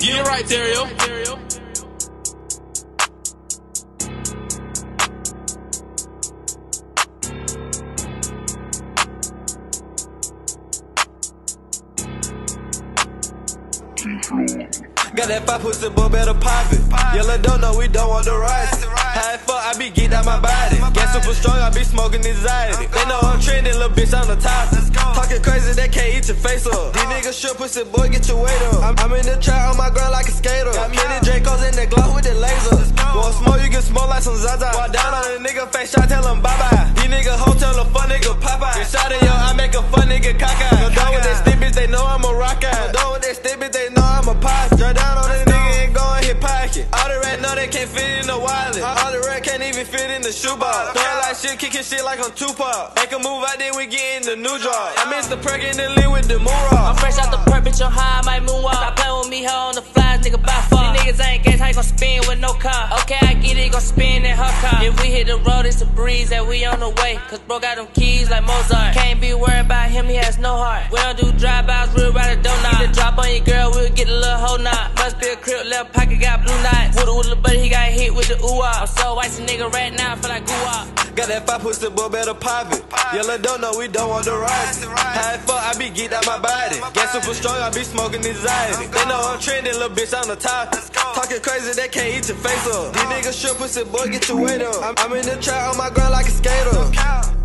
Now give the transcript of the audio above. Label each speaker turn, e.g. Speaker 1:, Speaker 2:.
Speaker 1: Get it right, Terrio.
Speaker 2: Got that five pussy boy, better pop it. Yellow don't know we don't want the rise. High fuck, I be geeked out my body. Get super strong, I be smoking anxiety. They know I'm trending, little bitch on the top. Talking crazy, they can't eat your face up. These uh. niggas sure pussy boy, get your weight up. I'm, I'm in the trap on my ground like a skater. Got many Dracos in the Glock with the laser. Want smoke, you can smoke like some Zaza. Walk down on a nigga face, shot, tell him bye bye. These niggas hotel a fun nigga Popeye. Get shot in your eye, make a fun nigga cockeye. No done with that stick bitch, they know I'm a rock. No done with that stick bitch, they know I'm a pop. All the rat know they can't fit in the wallet. All the rat can't even fit in the shoebox. Throwing like shit, kicking shit like I'm Tupac. Make a move out there, we get in the new drop. I miss the perk in the lean with the moon
Speaker 3: I'm
Speaker 2: rock.
Speaker 3: fresh out the perk, bitch, I'm high, I might moonwalk. Stop playing with me, hoe on the flies, nigga, by far. These niggas ain't gas, how you gon' spin with no car? Okay, I get it, gon' spin in her car. If we hit the road, it's a breeze, that we on the way. Cause bro got them keys like Mozart. Can't be worried about him, he has no heart. We don't do drive-bys, we'll ride a donut. Get the drop on your girl, we'll get a little hoe knot. A crib, left pocket got blue knots. With a with a buddy, he got hit with the ooh I'm so icy, nigga, right now, feel like goo
Speaker 2: Got that five pussy boy, better pop it. Yellow don't know we don't want the rise. High fuck, I be geeked out my body. Get super strong, I be smoking anxiety. They know I'm trending, little bitch on the top. Talking crazy, they can't eat your face up. These niggas sure pussy boy, get your weight up. I'm, I'm in the trap on my ground like a skater.